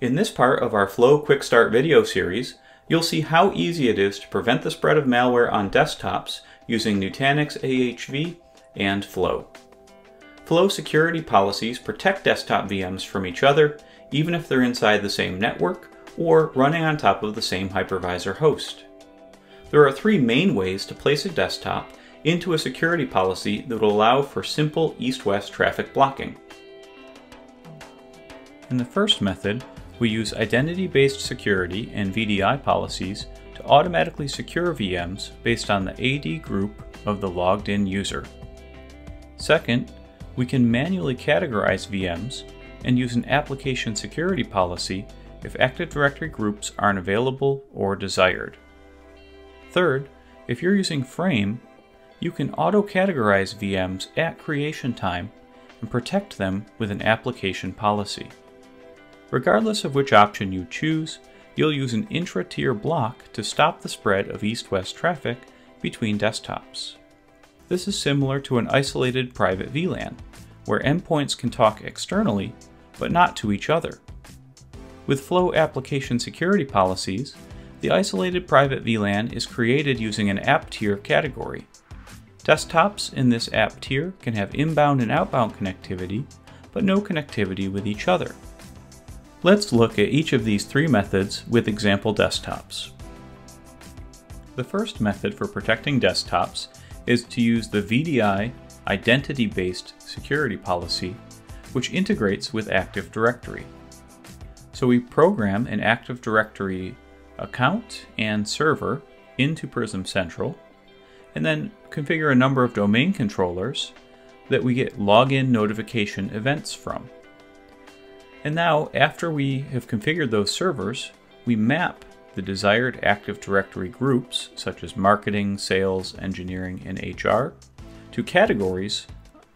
In this part of our Flow Quick Start video series, you'll see how easy it is to prevent the spread of malware on desktops using Nutanix AHV and Flow. Flow security policies protect desktop VMs from each other, even if they're inside the same network or running on top of the same hypervisor host. There are three main ways to place a desktop into a security policy that will allow for simple east-west traffic blocking. In the first method, we use identity-based security and VDI policies to automatically secure VMs based on the AD group of the logged in user. Second, we can manually categorize VMs and use an application security policy if Active Directory groups aren't available or desired. Third, if you're using Frame, you can auto-categorize VMs at creation time and protect them with an application policy. Regardless of which option you choose, you'll use an intra-tier block to stop the spread of east-west traffic between desktops. This is similar to an isolated private VLAN, where endpoints can talk externally, but not to each other. With Flow application security policies, the isolated private VLAN is created using an app tier category. Desktops in this app tier can have inbound and outbound connectivity, but no connectivity with each other. Let's look at each of these three methods with example desktops. The first method for protecting desktops is to use the VDI identity-based security policy, which integrates with Active Directory. So we program an Active Directory account and server into Prism Central, and then configure a number of domain controllers that we get login notification events from. And now, after we have configured those servers, we map the desired Active Directory groups, such as marketing, sales, engineering, and HR, to categories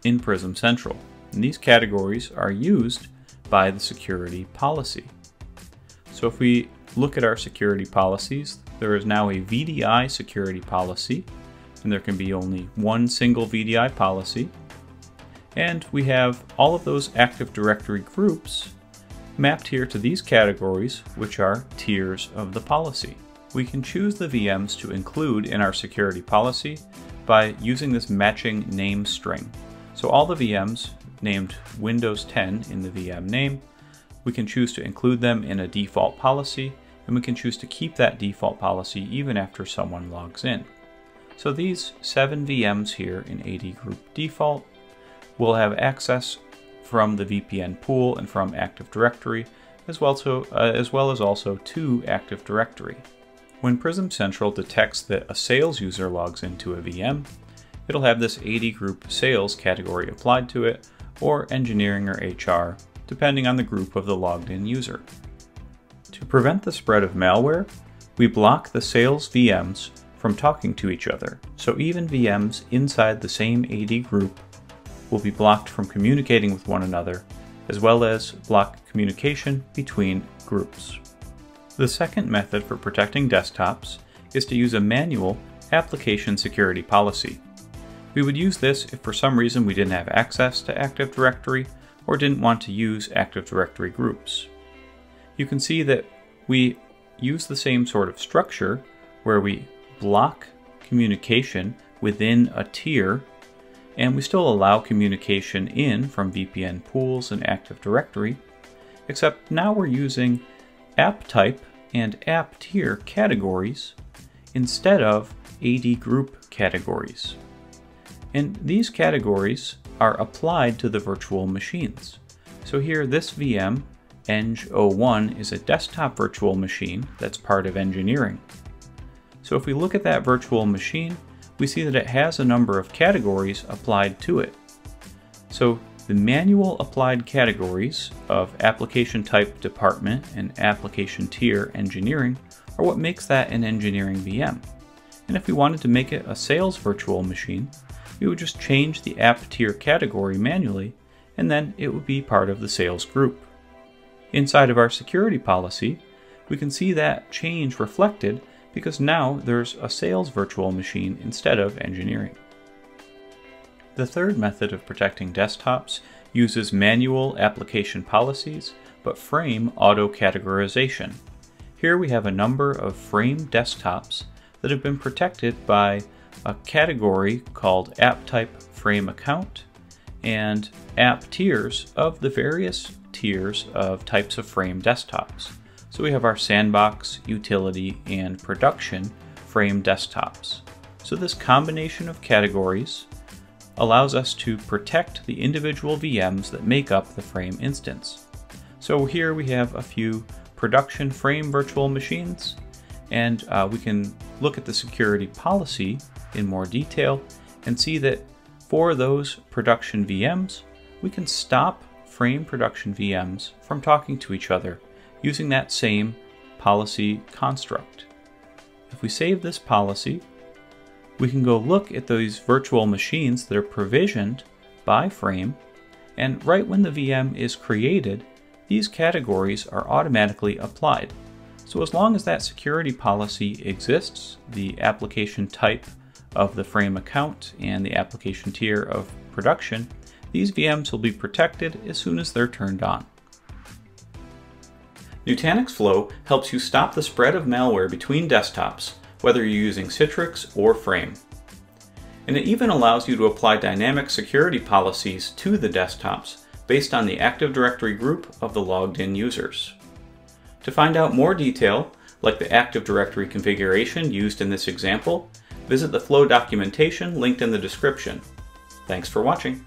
in Prism Central. And these categories are used by the security policy. So if we look at our security policies, there is now a VDI security policy, and there can be only one single VDI policy. And we have all of those Active Directory groups mapped here to these categories, which are tiers of the policy. We can choose the VMs to include in our security policy by using this matching name string. So all the VMs named Windows 10 in the VM name, we can choose to include them in a default policy, and we can choose to keep that default policy even after someone logs in. So these seven VMs here in AD Group Default will have access from the VPN pool and from Active Directory, as well, to, uh, as, well as also to Active Directory. When Prism Central detects that a sales user logs into a VM, it'll have this AD Group Sales category applied to it, or Engineering or HR, depending on the group of the logged in user. To prevent the spread of malware, we block the sales VMs from talking to each other, so even VMs inside the same AD group will be blocked from communicating with one another, as well as block communication between groups. The second method for protecting desktops is to use a manual application security policy. We would use this if for some reason we didn't have access to Active Directory or didn't want to use Active Directory groups. You can see that we use the same sort of structure where we block communication within a tier and we still allow communication in from VPN pools and Active Directory, except now we're using app type and app tier categories instead of AD group categories. And these categories are applied to the virtual machines. So here this VM, Eng01, is a desktop virtual machine that's part of engineering. So if we look at that virtual machine, we see that it has a number of categories applied to it. So the manual applied categories of application type department and application tier engineering are what makes that an engineering VM. And if we wanted to make it a sales virtual machine, we would just change the app tier category manually, and then it would be part of the sales group. Inside of our security policy, we can see that change reflected because now there's a sales virtual machine instead of engineering. The third method of protecting desktops uses manual application policies but Frame auto-categorization. Here we have a number of Frame desktops that have been protected by a category called app type frame account and app tiers of the various tiers of types of frame desktops. So we have our sandbox, utility, and production frame desktops. So this combination of categories allows us to protect the individual VMs that make up the frame instance. So here we have a few production frame virtual machines and uh, we can look at the security policy in more detail and see that for those production VMs, we can stop frame production VMs from talking to each other using that same policy construct. If we save this policy, we can go look at those virtual machines that are provisioned by Frame, and right when the VM is created, these categories are automatically applied. So as long as that security policy exists, the application type of the frame account and the application tier of production, these VMs will be protected as soon as they're turned on. Nutanix Flow helps you stop the spread of malware between desktops, whether you're using Citrix or Frame. And it even allows you to apply dynamic security policies to the desktops based on the Active Directory group of the logged in users. To find out more detail, like the Active Directory configuration used in this example, visit the Flow documentation linked in the description. Thanks for watching.